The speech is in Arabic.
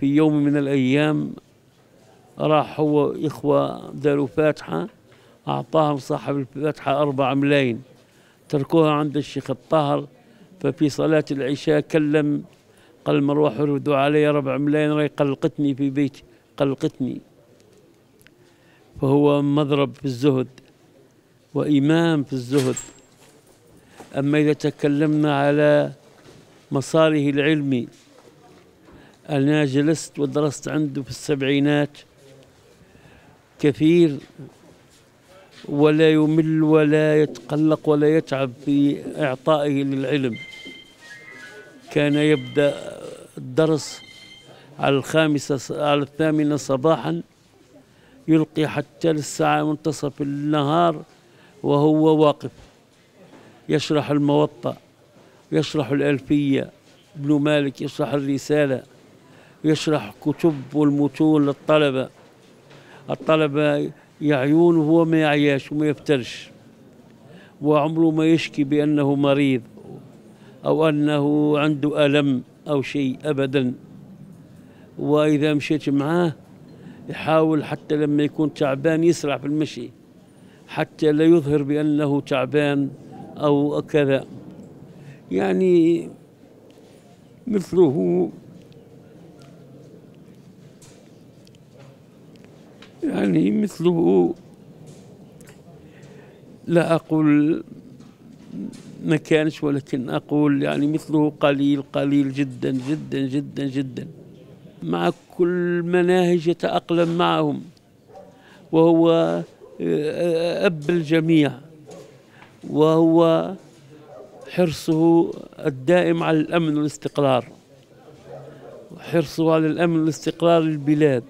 في يوم من الأيام راح هو إخوة داروا فاتحة أعطاهم صاحب الفاتحة أربع ملايين. تركوها عند الشيخ الطاهر ففي صلاة العشاء كلم قال مروح ردوا علي ربع ملايين راي قلقتني في بيتي قلقتني. فهو مضرب في الزهد وإمام في الزهد. أما إذا تكلمنا على مساره العلمي أنا جلست ودرست عنده في السبعينات كثير ولا يمل ولا يتقلق ولا يتعب في إعطائه للعلم. كان يبدأ الدرس على الخامسة على الثامنة صباحا يلقي حتى للساعة منتصف النهار وهو واقف. يشرح الموطأ يشرح الألفية ابن مالك يشرح الرسالة. يشرح كتب والمتون للطلبة. الطلبة يعيون وهو ما يعياش وما يفترش وعمره ما يشكي بأنه مريض أو أنه عنده ألم أو شيء أبدا. وإذا مشيت معاه يحاول حتى لما يكون تعبان يسرع في المشي حتى لا يظهر بأنه تعبان أو كذا. يعني مثله يعني مثله لا أقول ما كانش ولكن أقول يعني مثله قليل قليل جدا جدا جدا جدا. مع كل مناهج يتأقلم معهم وهو أب الجميع وهو حرصه الدائم على الأمن والاستقرار حرصه على الأمن والاستقرار للبلاد.